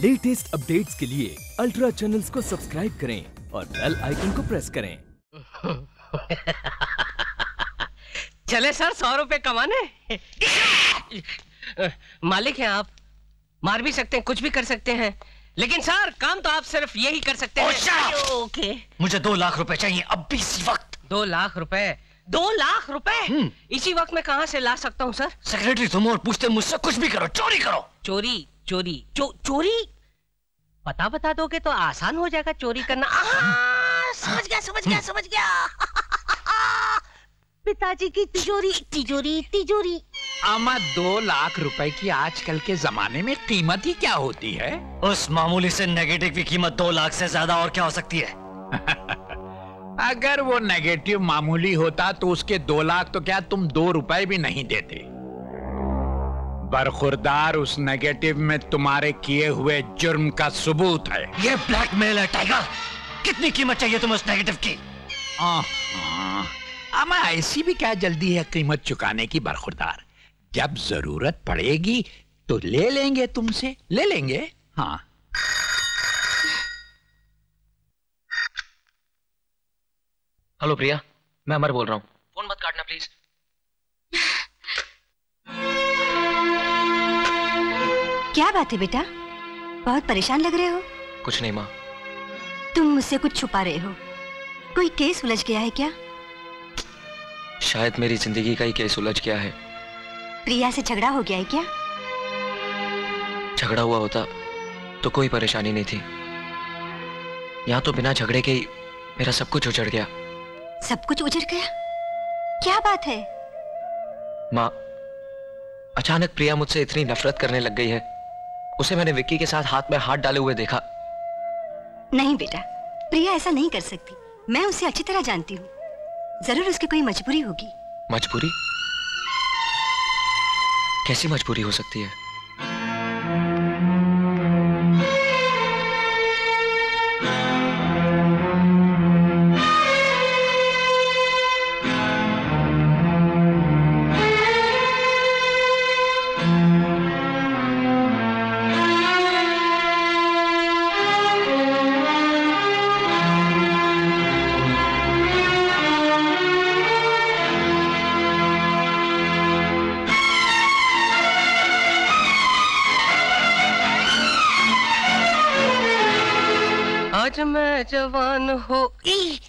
Latest updates के लिए ultra channels को सब्सक्राइब करें और बेल आइकन को प्रेस करें। चले सर सौ रुपए कमाने। मालिक हैं आप। मार भी सकते हैं कुछ भी कर सकते हैं। लेकिन सर काम तो आप सिर्फ़ यही कर सकते Oh, हैं! ओके मुझे दो लाख रुपए चाहिए अब भी इसी वक्त। दो लाख रुपए? दो लाख रुपए? इसी वक्त मैं कहाँ से ला सकता हूँ सर? सेक्रेटरी तुम और पूछते मुझसे कुछ भी करो चोरी करो। चोरी? चोरी। चो, चोरी? पता बता दोगे तो आसान हो जाएगा चोरी करना। समझ गया समझ गया समझ गया। पिताजी की तिजोरी तिजोरी तिजोरी। अमा दो लाख रुपए की आजकल के जमाने में कीमत ही क्या होती है? उस मामूली से नेगेटिव की कीमत दो लाख से ज़्यादा और क्या हो सकती है? अगर वो नेगेटिव मामूली होता तो उसके दो लाख तो क्या तुम दो रुपए भी नहीं देते? बरखुरदार उस नेगेटिव में तुम्हारे किए हुए जुर्म का सबूत है। ये ब्लैकमेल है टाइगर कितनी कीमत चाहिए तुम उस नेगेटिव की? अमा ऐसी भी क्या जल्दी है कीमत चुकाने की बरखुरदार? जब ज़रूरत पड़ेगी तो ले लेंगे तुमसे। ले लेंगे? हाँ। हेलो प्रिया मैं अमर बोल रहा हूँ। क्या बात है बेटा? बहुत परेशान लग रहे हो? कुछ नहीं माँ। तुम मुझसे कुछ छुपा रहे हो। कोई केस उलझ गया है क्या? शायद मेरी ज़िंदगी का ही केस उलझ गया है। प्रिया से झगड़ा हो गया है क्या? झगड़ा हुआ होता तो कोई परेशानी नहीं थी। यहाँ तो बिना झगड़े के ही मेरा सब कुछ उजड़ गया। सब कुछ उजड़ गया? क्या बात है? माँ अचानक प्रिया मुझसे इतनी नफरत करने लग गई है। उसे मैंने विक्की के साथ हाथ में हाथ डाले हुए देखा। नहीं बेटा प्रिया ऐसा नहीं कर सकती। मैं उसे अच्छी तरह जानती हूँ। ज़रूर उसकी कोई मजबूरी होगी। मजबूरी? कैसी मजबूरी हो सकती है? जवान हो। ई!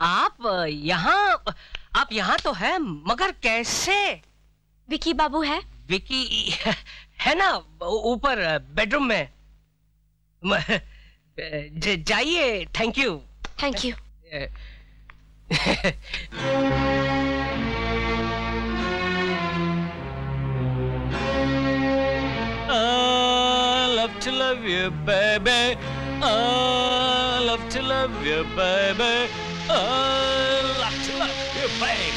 आप यहाँ आप यहाँ तो है मगर कैसे? विकी बाबू है। विकी है ना ऊपर बेडरूम में। जाइए thank you. Thank you. I love to love you, baby. I love to love you, baby. I love to love you, baby.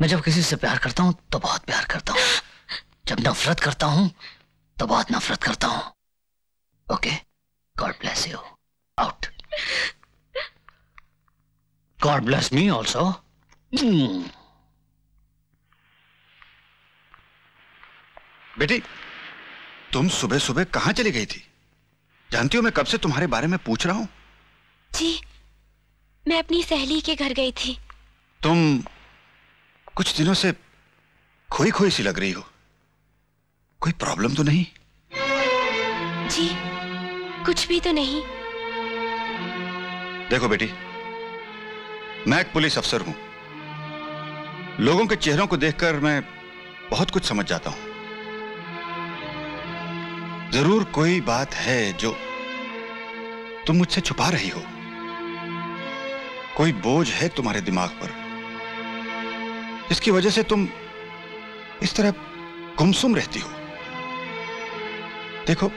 मैं जब किसी से प्यार करता हूँ तो बहुत प्यार करता हूँ। जब नफरत करता हूँ तो बहुत नफरत करता हूँ। Okay god bless you out god bless me also बेटी तुम सुबह सुबह कहाँ चली गई थी? जानती हो मैं कब से तुम्हारे बारे में पूछ रहा हूँ? जी मैं अपनी सहेली के घर गई थी। तुम कुछ दिनों से खोई खोई सी लग रही हो। कोई प्रॉब्लम तो नहीं? जी कुछ भी तो नहीं। देखो बेटी मैं एक पुलिस अफसर हूँ। लोगों के चेहरों को देखकर मैं बहुत कुछ समझ जाता हूँ। ज़रूर कोई बात है जो तुम मुझसे छुपा रही हो। कोई बोझ है तुम्हारे दिमाग पर। इसकी वजह से तुम इस तरह गुमसुम रहती हो। देखो,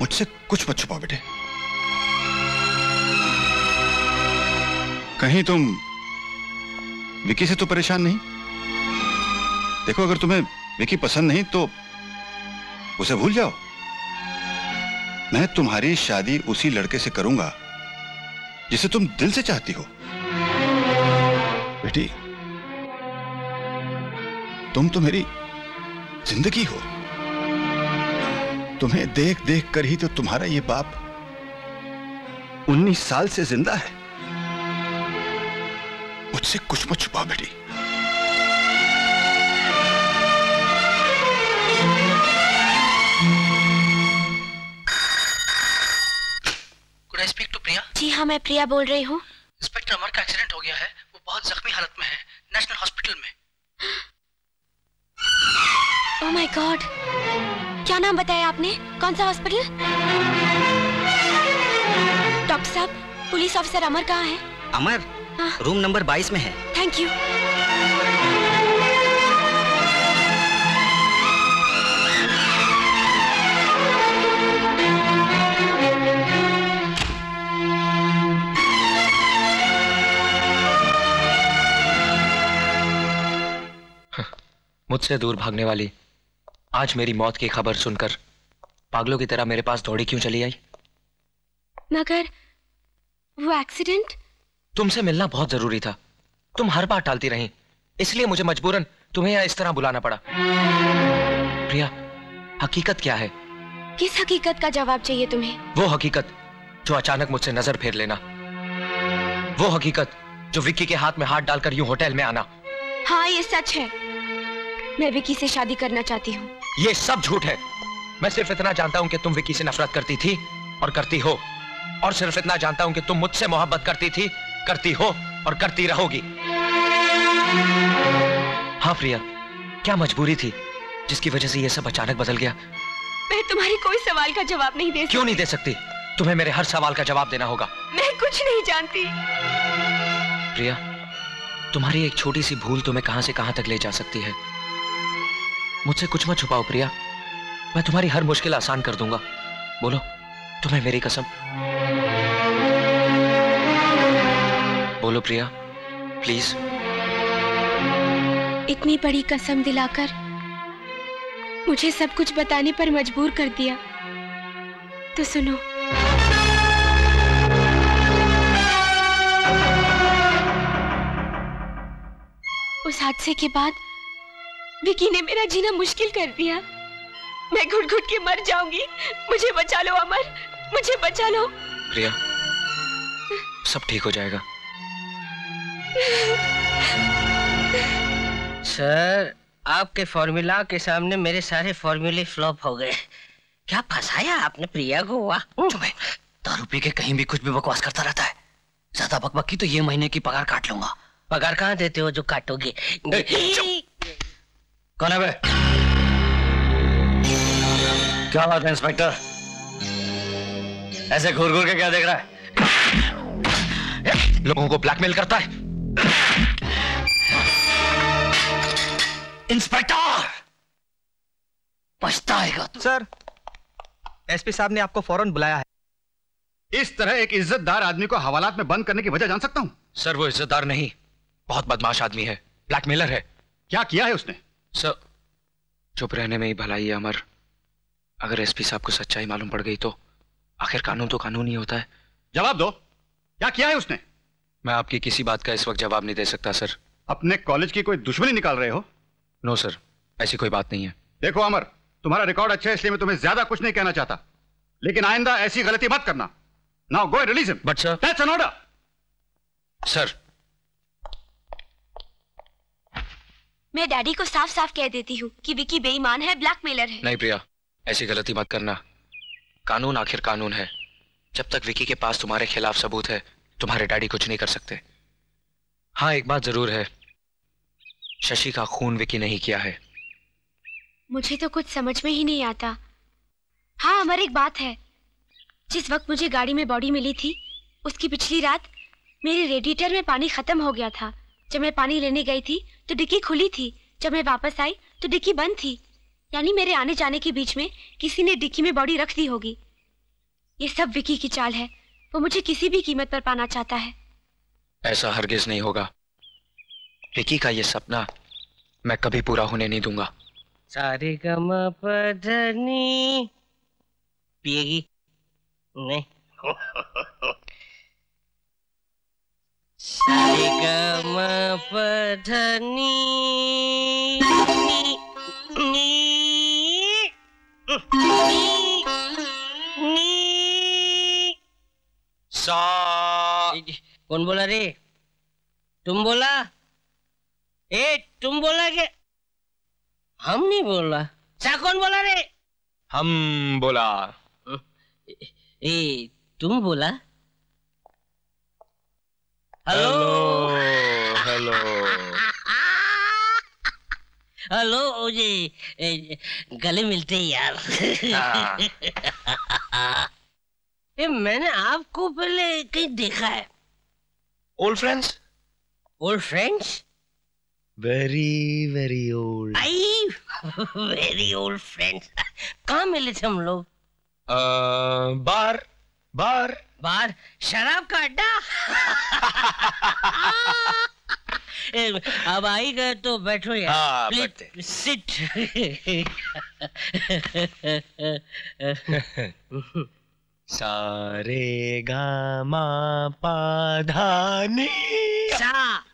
मुझसे कुछ मत छुपाओ बेटे। कहीं तुम विकी से तो परेशान नहीं? देखो, अगर तुम्हें विकी पसंद नहीं तो उसे भूल जाओ। मैं तुम्हारी शादी उसी लड़के से करूँगा जिसे तुम दिल से चाहती हो। बेटी तुम तो मेरी ज़िंदगी हो। तुम्हें देख देख कर ही तो तुम्हारा ये बाप उन्नीस साल से ज़िंदा है। मुझसे कुछ मत छुपाओ बेटी। Could I speak जी हाँ मैं प्रिया बोल रही हूँ इंस्पेक्टर अमर का एक्सीडेंट हो गया है वो बहुत जख्मी हालत में है नेशनल हॉस्पिटल में ओह माय गॉड। क्या नाम बताया आपने? कौन सा हॉस्पिटल डॉक्टर साहब पुलिस ऑफिसर अमर कहाँ है? अमर हाँ। रूम नंबर 22 में है। थैंक यू मुझसे दूर भागने वाली आज मेरी मौत की खबर सुनकर पागलों की तरह मेरे पास दौड़ी क्यों चली आई? मगर वो एक्सीडेंट तुमसे मिलना बहुत ज़रूरी था। तुम हर बार टालती रही। इसलिए मुझे मजबूरन तुम्हें यहाँ इस तरह बुलाना पड़ा। प्रिया हकीकत क्या है? किस हकीकत का जवाब चाहिए तुम्हें? वो हकीकत जो अचानक मुझसे नज़र फेर लेना। वो हकीकत जो विक्की के हाथ में हाथ डालकर यूँ होटल में आना। हाँ ये सच है। मैं विक्की से शादी करना चाहती हूँ। ये सब झूठ है। मैं सिर्फ़ इतना जानता हूँ कि तुम विकी से नफरत करती थी और करती हो। और सिर्फ़ इतना जानता हूँ कि तुम मुझसे मोहब्बत करती थी करती हो और करती रहोगी। हाँ प्रिया क्या मजबूरी थी जिसकी वजह से यह सब अचानक बदल गया? मैं तुम्हारी कोई सवाल का जवाब नहीं दे सकती। क्यों नहीं दे सकती? तुम्हें मेरे हर सवाल का जवाब देना होगा। मैं कुछ नहीं जानती। प्रिया तुम्हारी एक छोटी सी भूल तुम्हें कहाँ से कहाँ तक ले जा सकती है? मुझसे कुछ मत छुपाओ, प्रिया। मैं तुम्हारी हर मुश्किल आसान कर दूँगा। बोलो, तुम्हें मेरी कसम। बोलो, प्रिया, प्लीज़। इतनी बड़ी कसम दिलाकर मुझे सब कुछ बताने पर मजबूर कर दिया। तो सुनो। उस हादसे के बाद विकी ने मेरा जीना मुश्किल कर दिया। मैं घुट घुट के मर जाऊँगी। मुझे बचा लो अमर। मुझे बचा लो। प्रिया सब ठीक हो जाएगा। सर आपके फॉर्मूला के सामने मेरे सारे फॉर्मूले फ्लॉप हो गए। क्या फंसाया आपने प्रिया को वाह दारू पी के कहीं भी कुछ भी बकवास करता रहता है। ज़्यादा बकबक की तो ये महीने की पगार काट लूँगा। पगार कहाँ देते हो जो काटोगे? कौन है बे क्या बात है इंस्पेक्टर? ऐसे घूर घूर के क्या देख रहा है? लोगों को ब्लैकमेल करता है। इंस्पेक्टर! पछताएगा तू। सर एसपी साहब ने आपको फ़ौरन बुलाया है। इस तरह एक इज्जतदार आदमी को हवालात में बंद करने की वजह जान सकता हूँ। सर वो इज्जतदार नहीं। बहुत बदमाश आदमी है। ब्लैकमेलर है। क्या किया है उसने? सर चुप रहने में ही भलाई है अमर। अगर एसपी साहब को सच्चाई मालूम पड़ गई तो आखिर कानून तो कानून ही होता है। जवाब दो। क्या किया है उसने? मैं आपकी किसी बात का इस वक्त जवाब नहीं दे सकता सर। अपने कॉलेज की कोई दुश्मनी निकाल रहे हो? नो सर ऐसी कोई बात नहीं है। देखो अमर तुम्हारा रिकॉर्ड अच्छा है इसलिए मैं तुम्हें ज़्यादा कुछ नहीं कहना चाहता। लेकिन आइंदा ऐसी गलती मत करना। Now go release but sir that's an order sir मैं डैडी को साफ़ साफ़ कह देती हूँ कि विकी बेईमान है ब्लैकमेलर है। नहीं प्रिया ऐसी गलती मत करना। कानून आखिर कानून है। जब तक विकी के पास तुम्हारे खिलाफ सबूत है तुम्हारे डैडी कुछ नहीं कर सकते। हाँ एक बात ज़रूर है। शशि का खून विकी नहीं किया है। मुझे तो कुछ समझ में ही नहीं आता। हाँ अमर एक बात है। जिस वक्त मुझे गाड़ी में बॉडी मिली थी उसकी पिछली रात मेरे रेडिएटर में पानी खत्म हो गया था। जब मैं पानी लेने गई थी तो डिक्की खुली थी। जब मैं वापस आई तो डिक्की बंद थी। यानी मेरे आने जाने के बीच में किसी ने डिक्की में बॉडी रख दी होगी। ये सब विकी की चाल है। वो मुझे किसी भी कीमत पर पाना चाहता है। ऐसा हरगिज नहीं होगा। विकी का ये सपना मैं कभी पूरा होने नहीं दूँगा। सारे गम पधनी पिएगी? नहीं। सारे पधनी नी नी नी। नी सा कौन बोला रे? तुम बोला? ए तुम बोला के हम नहीं बोला। सा कौन बोला रे? हम बोला। ए तुम बोला? हेलो हेलो हेलो जी ए, गले मिलते हैं यार। ए, मैंने आपको पहले कहीं देखा है। Old friends old friends very very old I very old friends कहाँ मिले थे हम लोग? बार बार बार शराब का अड्डा। अब आई गए तो बैठो यार। हाँ, प्लीज़ सिट सारे गामा पाधानी। सा।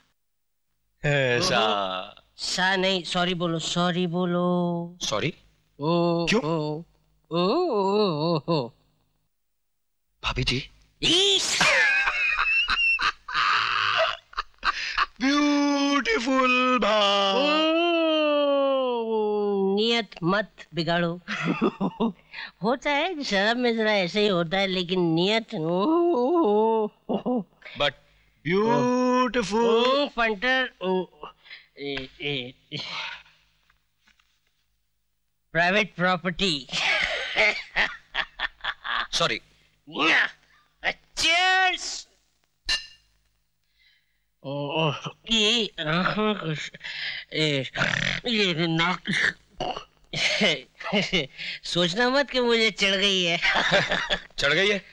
ऐसा सा। नहीं सॉरी बोलो सॉरी बोलो। सॉरी ओ, क्यों? ओ, ओ, ओ, ओ, ओ। भाभी जी ब्यूटीफुल नियत मत बिगाड़ो होता है शराब में जरा ऐसे ही होता है लेकिन नियत बट ब्यूटीफुल फंटर प्राइवेट प्रॉपर्टी सॉरी Cheers! ये ए, ये नाक सोचना मत कि मुझे चढ़ गई है। चढ़ गई है?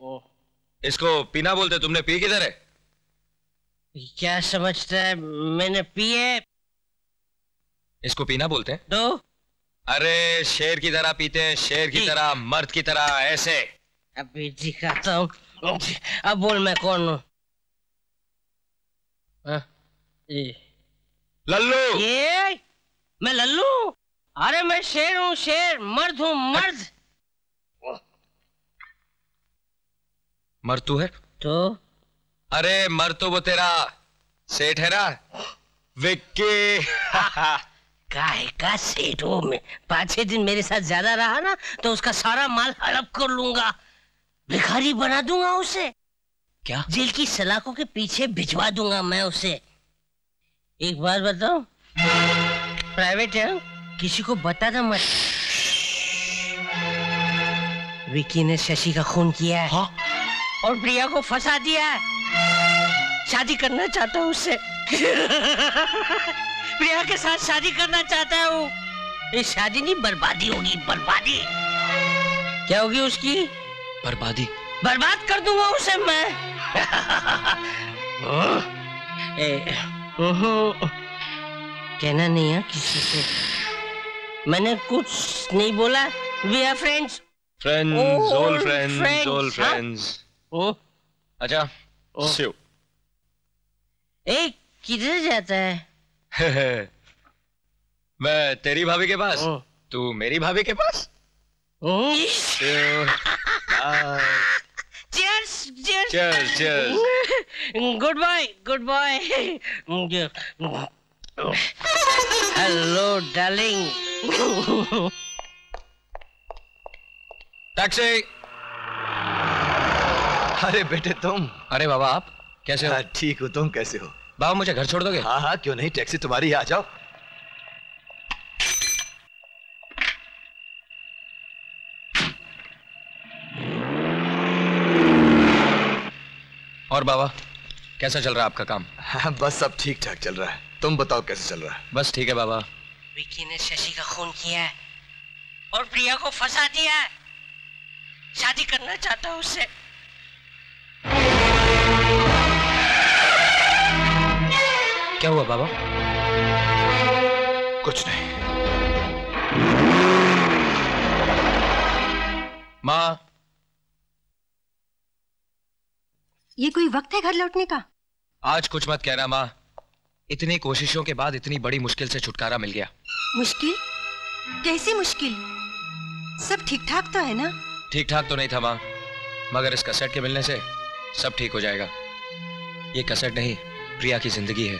ओ इसको पीना बोलते तुमने पी किधर है? क्या समझता है? मैंने पी है। इसको पीना बोलते हैं? तो अरे शेर की तरह पीते हैं शेर की तरह मर्द की तरह ऐसे। अभी दिखाता हूँ। अब बोल मैं कौन हूँ? हाँ, लल्लू! ये? मैं लल्लू? अरे मैं शेर हूँ शेर। मर्द हूँ मर्द। मर तू है? तो? अरे मर तो वो तेरा सेठ है ना? विक्की। काहे का सेठ? हो मैं पाँच छह दिन मेरे साथ ज़्यादा रहा ना तो उसका सारा माल हड़प कर लूँगा। भिखारी बना दूँगा उसे। क्या? जेल की सलाखों के पीछे भिजवा दूँगा मैं उसे। एक बार बताओ। प्राइवेट है? किसी को बताना मत। विकी ने शशि का खून किया है। हाँ? और प्रिया को फंसा दिया है। शादी करना चाहता हूँ उससे प्रिया के साथ शादी करना चाहता हूँ। ये शादी नहीं बर्बादी होगी बर्बादी। क्या होगी उसकी? बर्बादी। बर्बाद कर दूँगा उसे मैं। ए, हम्म, कहना नहीं है किसी से। मैंने कुछ नहीं बोला। We are friends friends old friends हाँ? फ्रेंड्स अच्छा शिव। ए किधर जाता है? मैं तेरी भाभी के पास। तू मेरी भाभी के पास? Cheers, cheers. Cheers, cheers. Good boy, good boy. Hello, darling. Taxi अरे बेटे तुम अरे बाबा आप कैसे हो हाँ, ठीक हो तुम कैसे हो बाबा मुझे घर छोड़ दोगे हाँ हाँ क्यों नहीं टैक्सी तुम्हारी आ जाओ और बाबा कैसा चल रहा है आपका काम? हाँ, बस सब ठीक ठाक चल रहा है। तुम बताओ कैसे चल रहा है? बस ठीक है बाबा। विकी ने शशि का खून किया है और प्रिया को फंसा दिया है। शादी करना चाहता हूँ उससे। क्या हुआ बाबा? कुछ नहीं। माँ ये कोई वक्त है घर लौटने का? आज कुछ मत कहना माँ। इतनी कोशिशों के बाद इतनी बड़ी मुश्किल से छुटकारा मिल गया। मुश्किल? कैसी मुश्किल? सब ठीक ठाक तो है ना? ठीक ठाक तो नहीं था माँ। मगर इस कसेट के मिलने से सब ठीक हो जाएगा। ये कसेट नहीं प्रिया की ज़िंदगी है।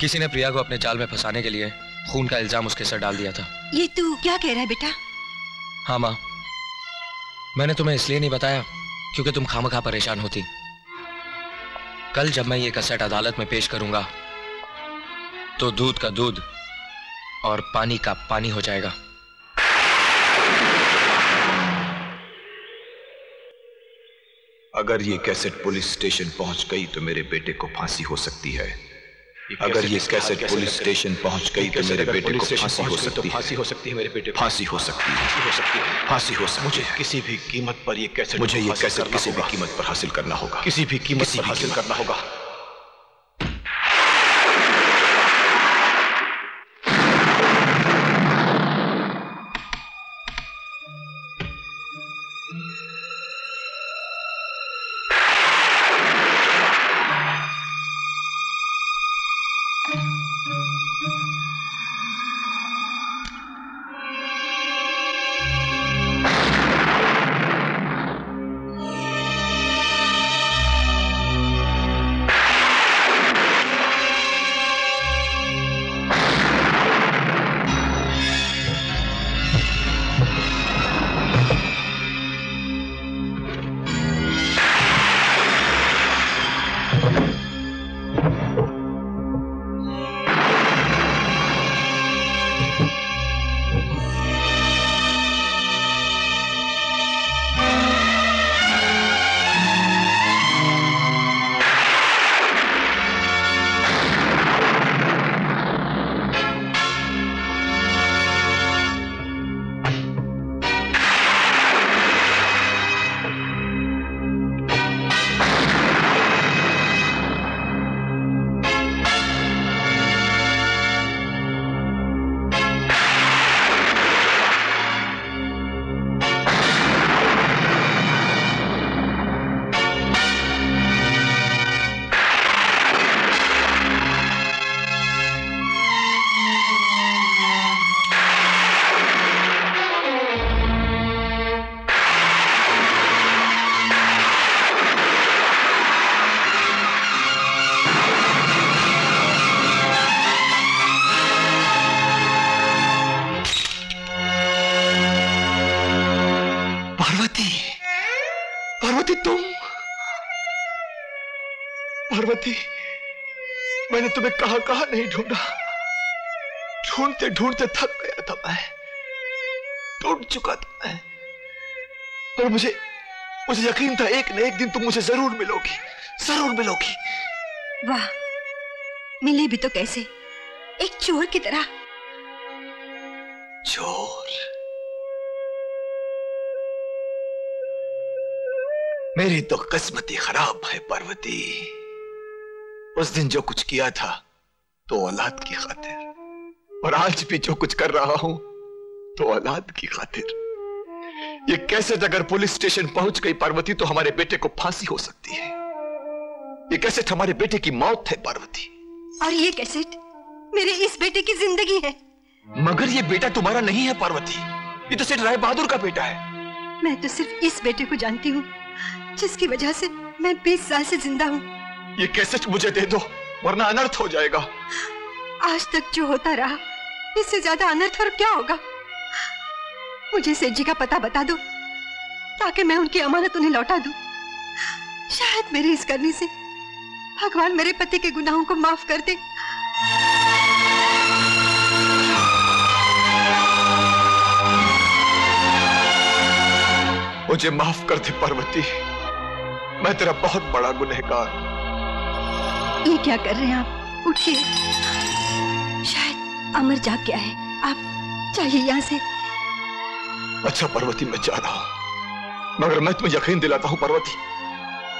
किसी ने प्रिया को अपने जाल में फंसाने के लिए खून का इल्ज़ाम उसके सर डाल दिया था। ये तू क्या कह रहा है बेटा? हाँ माँ। मैंने तुम्हें इसलिए नहीं बताया क्योंकि तुम खामखा परेशान होती। कल जब मैं ये कसेट अदालत में पेश करूँगा तो दूध का दूध और पानी का पानी हो जाएगा। अगर ये कैसेट पुलिस स्टेशन पहुँच गई तो मेरे बेटे को फांसी हो सकती है। अगर ये कैसेट पुलिस स्टेशन पहुँच गई तो मेरे बेटे को फांसी हो सकती है। फांसी हो सकती है मेरे बेटे फांसी हो सकती है। हो सकती है। फांसी हो सकती मुझे किसी भी कीमत पर ये कैसेट मुझे ये कैसेट किसी भी कीमत पर हासिल करना होगा? किसी भी कीमत पर हासिल करना होगा? पार्वती मैंने तुम्हें कहा कहा नहीं ढूंढा। ढूंढते ढूंढते थक गया था मैं। टूट चुका था मैं। पर मुझे मुझे यकीन था एक न एक दिन तुम मुझे ज़रूर मिलोगी। ज़रूर मिलोगी। वाह मिले भी तो कैसे? एक चोर की तरह। चोर। मेरी तो किस्मत ही खराब है पार्वती। उस दिन जो कुछ किया था तो औलाद की खातिर। और आज भी जो कुछ कर रहा हूँ तो औलाद की खातिर। ये कैसे अगर पुलिस स्टेशन पहुँच गई पार्वती तो हमारे बेटे को फांसी हो सकती है। ये कैसे हमारे बेटे की मौत है पार्वती? और ये कैसेट मेरे इस बेटे की ज़िंदगी है। मगर ये बेटा तुम्हारा नहीं है पार्वती। ये तो सिर्फ़ राय बहादुर का बेटा है। मैं तो सिर्फ़ इस बेटे को जानती हूँ जिसकी वजह से मैं 20 साल से ज़िंदा हूँ। ये कैसेट मुझे दे दो वरना अनर्थ हो जाएगा। आज तक जो होता रहा इससे ज़्यादा अनर्थ और क्या होगा? मुझे सेठ जी का पता बता दो ताकि मैं उनकी अमानत उन्हें लौटा दूँ। शायद मेरे इस करने से भगवान मेरे पति के गुनाहों को माफ़ कर दे। मुझे माफ़ कर दे पार्वती। मैं तेरा बहुत बड़ा गुनहगार। ये क्या कर रहे हैं आप? उठिए। शायद अमर जाग गया है। आप चाहिए यहाँ से। अच्छा पार्वती मैं जा रहा हूँ। मगर मैं तुम्हें यकीन दिलाता हूँ पार्वती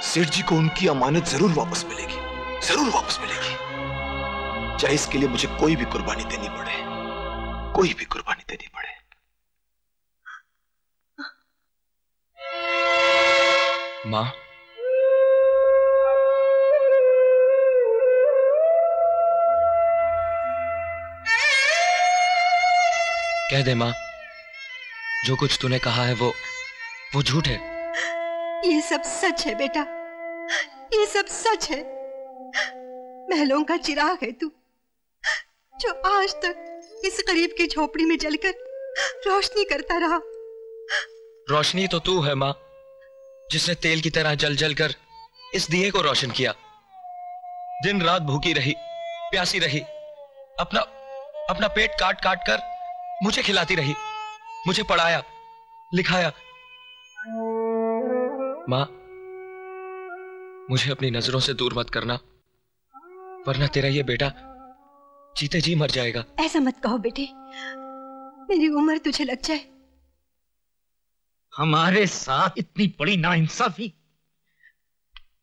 सेठ जी को उनकी अमानत ज़रूर वापस मिलेगी। ज़रूर वापस मिलेगी। चाहे इसके लिए मुझे कोई भी कुर्बानी देनी पड़े। कोई भी कुर्बानी देनी पड़े। माँ कह दे माँ जो कुछ तूने कहा है वो वो झूठ है। ये सब सच है बेटा। ये सब सच है। महलों का चिराग है तू जो आज तक इस गरीब की झोपड़ी में जलकर रोशनी करता रहा। रोशनी तो तू है माँ जिसने तेल की तरह जल जल कर इस दिए को रोशन किया। दिन रात भूखी रही प्यासी रही अपना अपना पेट काट काट कर मुझे खिलाती रही मुझे पढ़ाया लिखाया। माँ मुझे अपनी नज़रों से दूर मत करना वरना तेरा ये बेटा जीते जी मर जाएगा। ऐसा मत कहो बेटे मेरी उम्र तुझे लग जाए। हमारे साथ इतनी बड़ी नाइंसाफी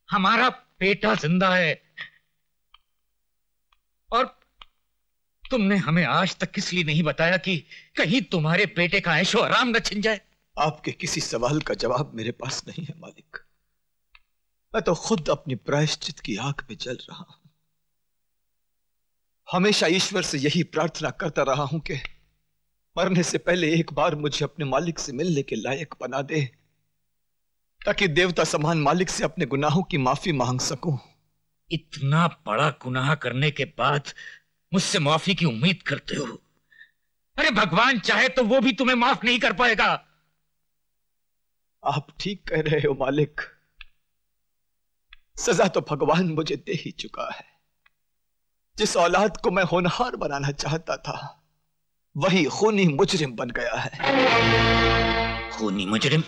हमारा बेटा ज़िंदा है और तुमने हमें आज तक इसलिए नहीं बताया कि कहीं तुम्हारे बेटे का ऐशो आराम न छिन जाए? आपके किसी सवाल का जवाब मेरे पास नहीं है मालिक। मैं तो खुद अपनी प्रायश्चित की आँख में जल रहा हूँ। हमेशा ईश्वर से यही प्रार्थना करता रहा हूँ कि मरने से पहले एक बार मुझे अपने मालिक से मिलने के लायक बना दे ताकि देवता समान मालिक से अपने गुनाहों की माफ़ी मांग सकूँ। इतना बड़ा गुनाह करने के बाद मुझसे माफ़ी की उम्मीद करते हो। अरे भगवान चाहे तो वो भी तुम्हें माफ़ नहीं कर पाएगा। आप ठीक कह रहे हो मालिक। सजा तो भगवान मुझे दे ही चुका है। जिस औलाद को मैं होनहार बनाना चाहता था वही खूनी मुजरिम बन गया है। खूनी मुजरिम?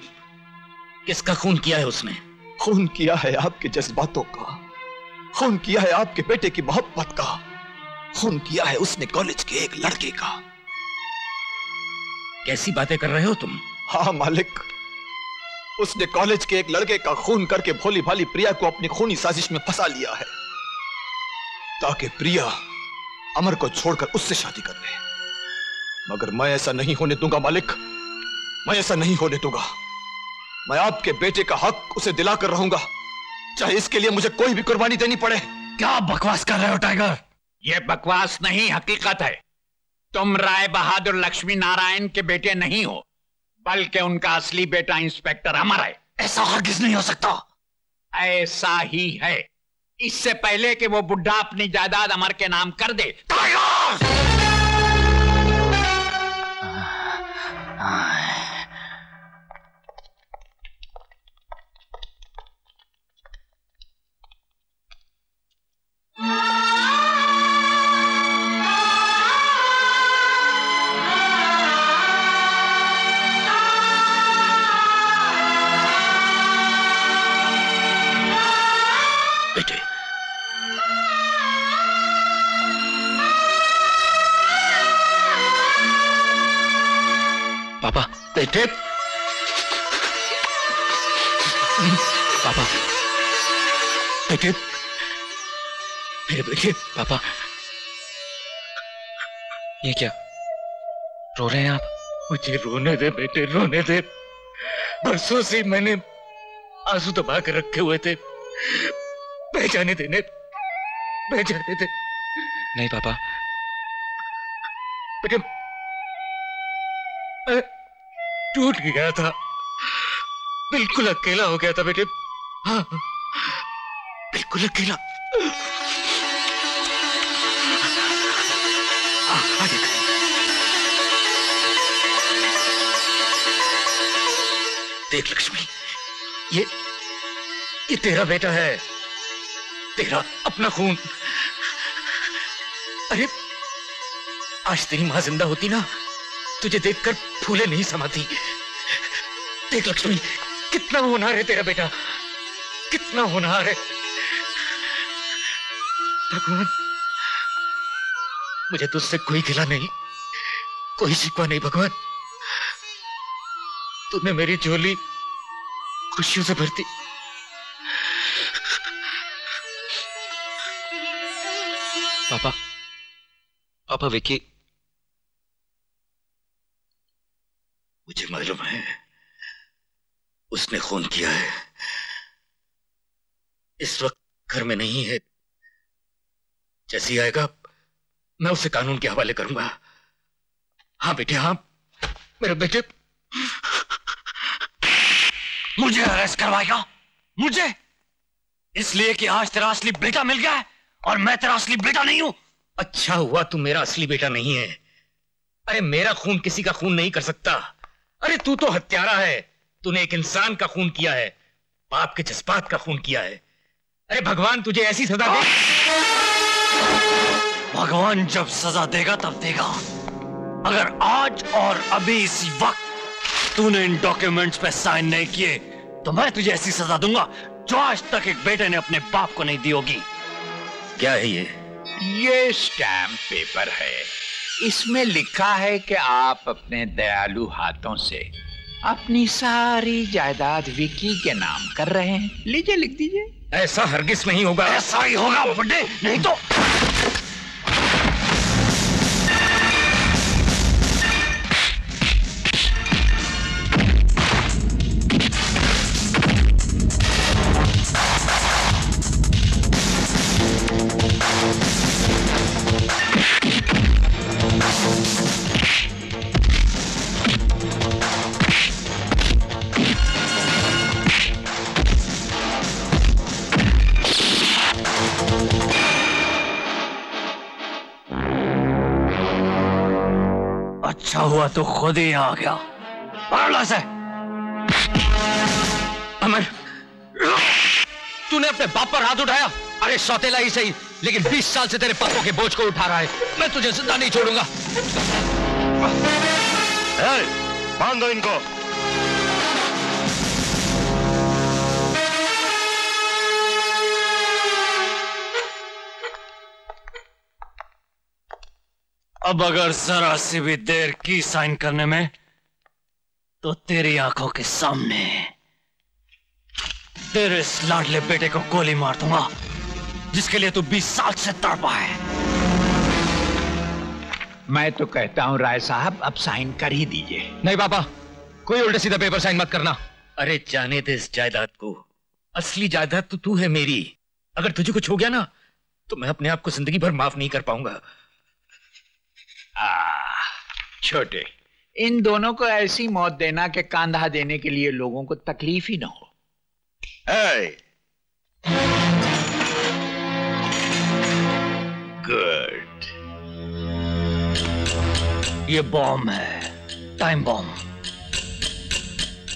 किसका खून किया है उसने? खून किया है आपके जज्बातों का। खून किया है आपके बेटे की मोहब्बत का। खून किया है उसने कॉलेज के एक लड़के का। कैसी बातें कर रहे हो तुम? हाँ मालिक। उसने कॉलेज के एक लड़के का खून करके भोली भाली प्रिया को अपनी खूनी साजिश में फंसा लिया है। ताकि प्रिया अमर को छोड़कर उससे शादी कर ले। मगर मैं ऐसा नहीं होने दूँगा मालिक। मैं ऐसा नहीं होने दूँगा। मैं आपके बेटे का हक उसे दिलाकर रहूँगा। चाहे इसके लिए मुझे कोई भी कुर्बानी देनी पड़े। क्या बकवास कर रहे हो टाइगर? ये बकवास नहीं हकीकत है। तुम राय बहादुर लक्ष्मी नारायण के बेटे नहीं हो बल्कि उनका असली बेटा इंस्पेक्टर अमर है। ऐसा हरगिज नहीं हो सकता। ऐसा ही है। इससे पहले कि वो बुढ़ा अपनी जायदाद अमर के नाम कर दे। बेटे पापा। बेटे पापा। बेटे मेरे बेटे। पापा। ये क्या? रो रहे हैं आप? मुझे रोने दे बेटे रोने दे। बरसों से मैंने आँसू दबा कर रखे हुए थे। बह जाने देने। बह जाने दे। नहीं पापा। बेटे टूट गया था। बिल्कुल अकेला हो गया था बेटे। हाँ बिल्कुल अकेला। देख लक्ष्मी, ये ये तेरा बेटा है। तेरा अपना खून। अरे, आज तेरी माँ ज़िंदा होती ना तुझे देखकर फूले नहीं समाती। देख लक्ष्मी, कितना होनहार है तेरा बेटा। कितना होनहार है। भगवान, मुझे तुझसे कोई गिला नहीं, कोई शिकवा नहीं, भगवान। तूने मेरी झोली खुशियों से भरती पापा पापा विकी मुझे मालूम है उसने खून किया है। इस वक्त घर में नहीं है। जैसे आएगा, मैं उसे कानून के हवाले करूँगा। हाँ बेटे हाँ। मेरे बेटे। मुझे अरेस्ट करवाएगा मुझे। इसलिए कि आज तेरा असली बेटा मिल गया है और मैं तेरा असली बेटा नहीं हूँ। अच्छा हुआ तू मेरा असली बेटा नहीं है। अरे, मेरा खून किसी का खून नहीं कर सकता। अरे, तू तो हत्यारा है। तूने एक इंसान का खून किया है बाप के जज्बात का खून किया है। अरे भगवान तुझे ऐसी सजा दे। भगवान जब सजा देगा तब देगा। अगर आज और अभी इसी वक्त तूने इन डॉक्यूमेंट्स पे साइन नहीं किए तो मैं तुझे ऐसी सजा दूँगा जो आज तक एक बेटे ने अपने बाप को नहीं दी होगी। क्या है ये? ये स्टैम्प पेपर है। इसमें लिखा है कि आप अपने दयालु हाथों से अपनी सारी जायदाद विकी के नाम कर रहे हैं। लीजिए लिख दीजिए। ऐसा हरगिज नहीं होगा। ऐसा ही होगा बड्डे नहीं तो तो खुद ही आ गया। से। अमर, तूने अपने बाप पर हाथ उठाया? अरे, सौतेला ही सही, लेकिन 20 साल से तेरे पापों के बोझ को उठा रहा है। मैं तुझे ज़िंदा नहीं छोड़ूँगा। बाँध इनको। अब अगर जरा सी भी देर की साइन करने में तो तेरी आँखों के सामने तेरे इस लाडले बेटे को गोली मार दूँगा जिसके लिए तू 20 साल से तड़पा है। मैं तो कहता हूँ राय साहब अब साइन कर ही दीजिए। नहीं पापा कोई उल्टे सीधा पेपर साइन मत करना। अरे जाने दे इस जायदाद को। असली जायदाद तो तू है मेरी। अगर तुझे कुछ हो गया ना तो मैं अपने आप को ज़िंदगी भर माफ़ नहीं कर पाऊँगा। छोटे इन दोनों को ऐसी मौत देना कि कांधा देने के लिए लोगों को तकलीफ़ ही ना हो। गुड ये बॉम्ब है टाइम बॉम्ब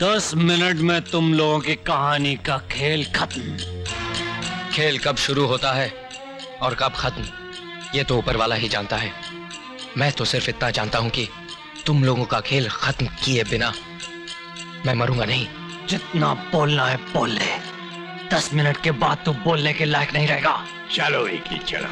दस मिनट में तुम लोगों की कहानी का खेल खत्म। खेल कब शुरू होता है और कब खत्म ये तो ऊपर वाला ही जानता है। मैं तो सिर्फ़ इतना जानता हूँ कि तुम लोगों का खेल खत्म किए बिना मैं मरूँगा नहीं। जितना बोलना है, बोल ले। दस मिनट के बाद तू बोलने के लायक नहीं रहेगा। चलो, एक ही चलो।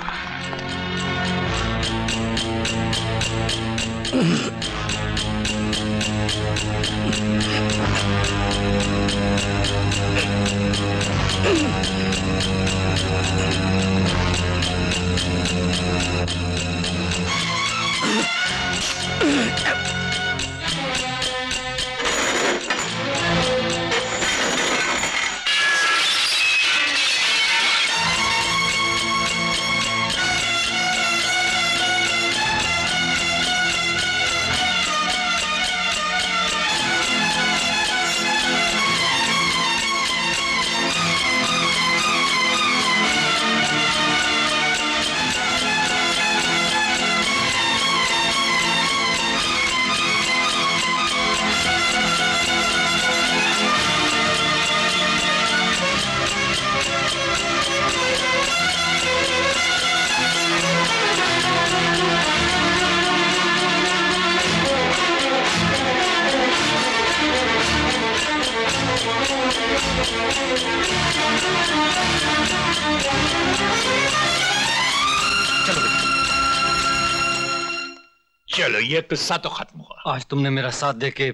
ये किस्सा तो खत्म हुआ। आज तुमने मेरा साथ दे के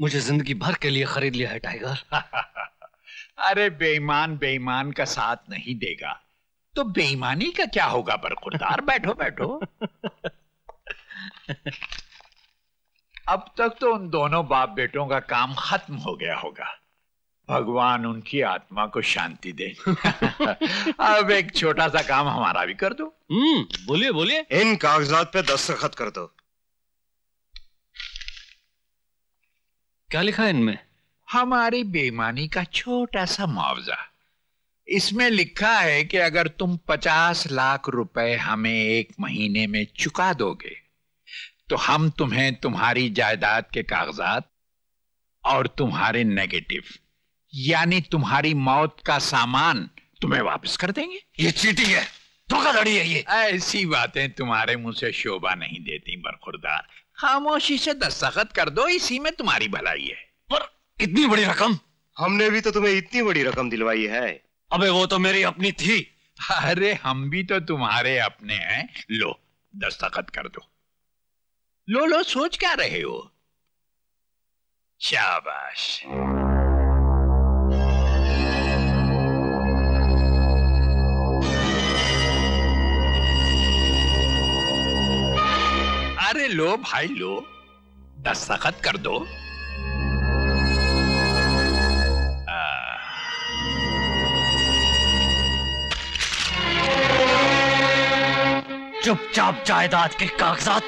मुझे ज़िंदगी भर के लिए खरीद लिया है टाइगर। अरे बेईमान बेईमान का साथ नहीं देगा। तो बेईमानी का क्या होगा बरखुरदार? बैठो बैठो। अब तक तो उन दोनों बाप बेटों का काम खत्म हो गया होगा। भगवान उनकी आत्मा को शांति दे। अब एक छोटा सा काम हमारा भी कर दो। हम्म बोलिए बोलिए। इन कागजात पे दस्तखत कर दो। क्या लिखा है इनमें? हमारी बेईमानी का छोटा सा मुआवजा। इसमें लिखा है कि अगर तुम पचास लाख रुपए हमें एक महीने में चुका दोगे तो हम तुम्हें तुम्हारी जायदाद के कागजात और तुम्हारे नेगेटिव यानी तुम्हारी मौत का सामान तुम्हें वापस कर देंगे। ये चीटिंग है धोखाधड़ी है ये। ऐसी बातें तुम्हारे मुँह से शोभा नहीं देती बरखुरदार खामोशी से दस्तखत कर दो इसी में तुम्हारी भलाई है। पर इतनी बड़ी रकम? हमने भी तो तुम्हें इतनी बड़ी रकम दिलवाई है। अबे वो तो मेरी अपनी थी। अरे हम भी तो तुम्हारे अपने हैं। लो दस्तखत कर दो। लो लो सोच क्या रहे हो? शाबाश। अरे लो भाई लो। दस्तखत कर दो। चुपचाप जायदाद के कागजात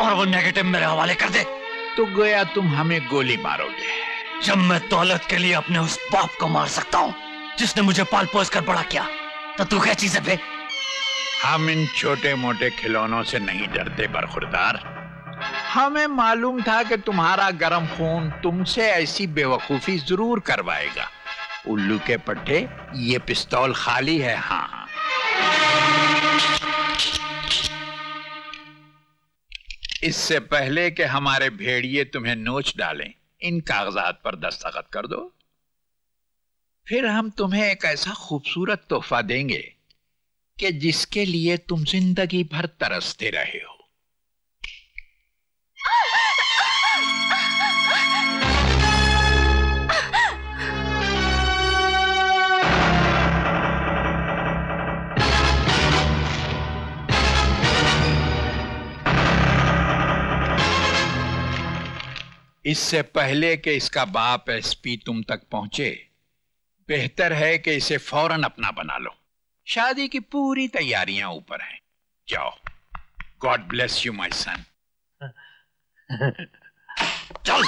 और वो नेगेटिव मेरे हवाले कर दे। तो गया तुम हमें गोली मारोगे। जब मैं दौलत के लिए अपने उस बाप को मार सकता हूँ जिसने मुझे पाल पोस कर बड़ा किया तो तू क्या चीज़ है बे हम इन छोटे मोटे खिलौनों से नहीं डरते बरखुरदार। हमें मालूम था कि तुम्हारा गर्म खून तुमसे ऐसी बेवकूफ़ी ज़रूर करवाएगा। उल्लू के पट्टे, ये पिस्तौल खाली है हाँ। इससे पहले कि हमारे भेड़िए तुम्हें नोच डालें, इन कागजात पर दस्तखत कर दो। फिर हम तुम्हें एक ऐसा खूबसूरत तोहफा देंगे। कि जिसके लिए तुम ज़िंदगी भर तरसते रहे हो। इससे पहले कि इसका बाप एसपी तुम तक पहुँचे, बेहतर है कि इसे फ़ौरन अपना बना लो। शादी की पूरी तैयारियाँ ऊपर हैं। जाओ। God bless you my son चल।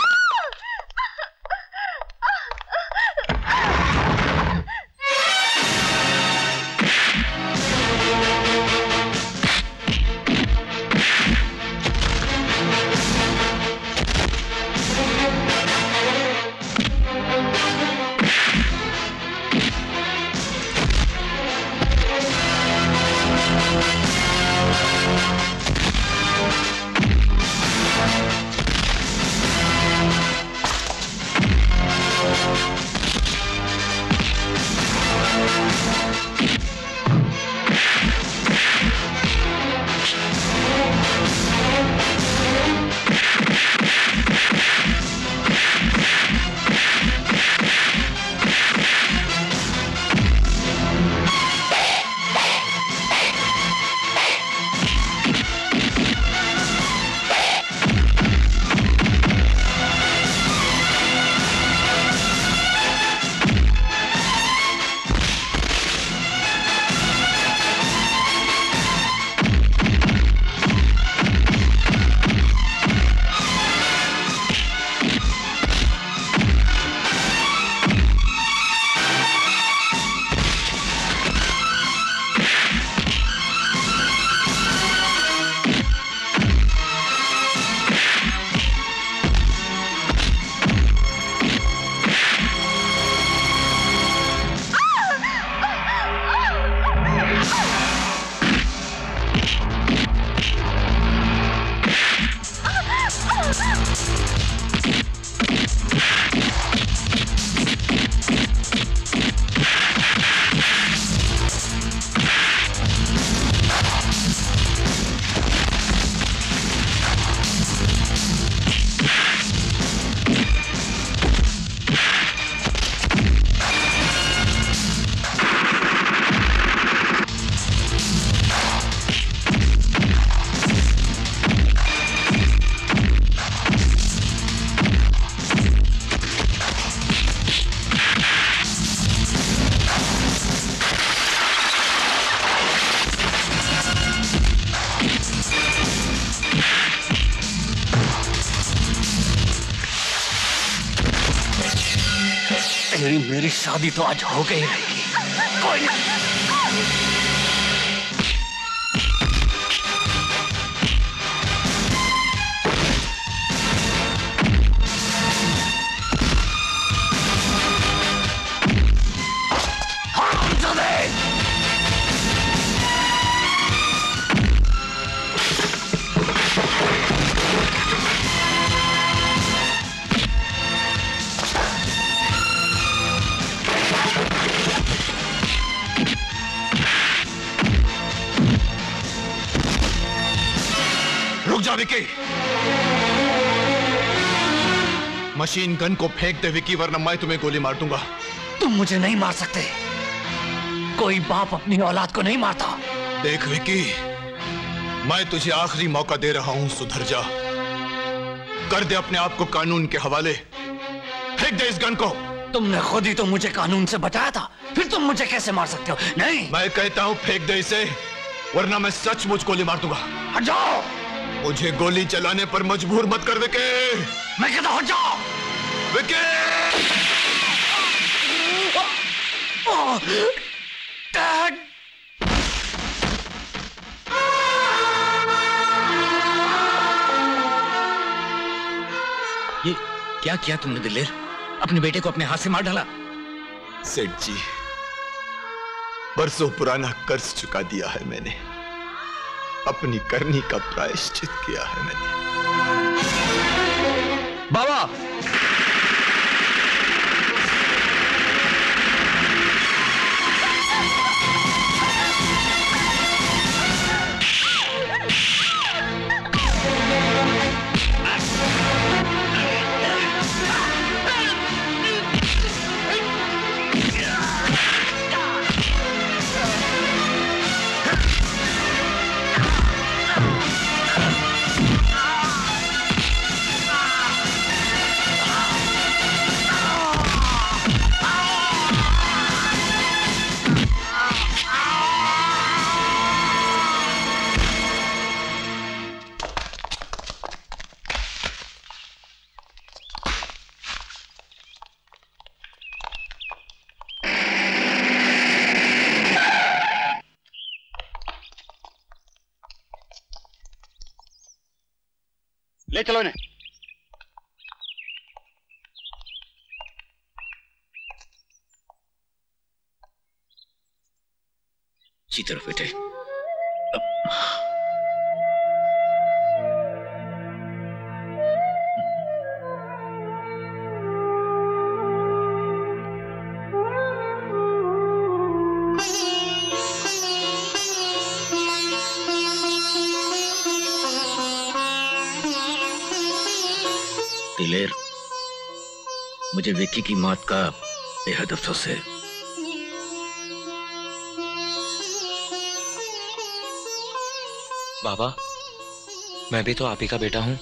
मेरी शादी तो आज हो गई। रहेगी कोई नहीं। मशीन गन को फेंक दे विकी वरना मैं तुम्हें गोली मार दूँगा। तुम मुझे नहीं मार सकते। कोई बाप अपनी औलाद को नहीं मारता। देख विकी मैं तुझे आखिरी मौका दे रहा हूँ सुधर जा कर दे अपने आप को कानून के हवाले। फेंक दे इस गन को। तुमने खुद ही तो मुझे कानून से बचाया था। फिर तुम मुझे कैसे मार सकते हो? नहीं। मैं कहता हूँ फेंक दे इसे वरना मैं सचमुच गोली मार दूँगा। हट जाओ। मुझे गोली चलाने पर मजबूर मत कर विके। मैं कहता हूँ, हट जाओ। ये क्या किया तुमने दिलेर अपने बेटे को अपने हाथ से मार डाला? सेठ जी, बरसों पुराना कर्ज चुका दिया है मैंने। अपनी करनी का प्रायश्चित किया है मैंने। चलो इन्हें। जी तरफ़ बेटे मुझे विक्की की मौत का बेहद अफसोस है। बाबा, मैं भी तो आप ही का बेटा हूँ।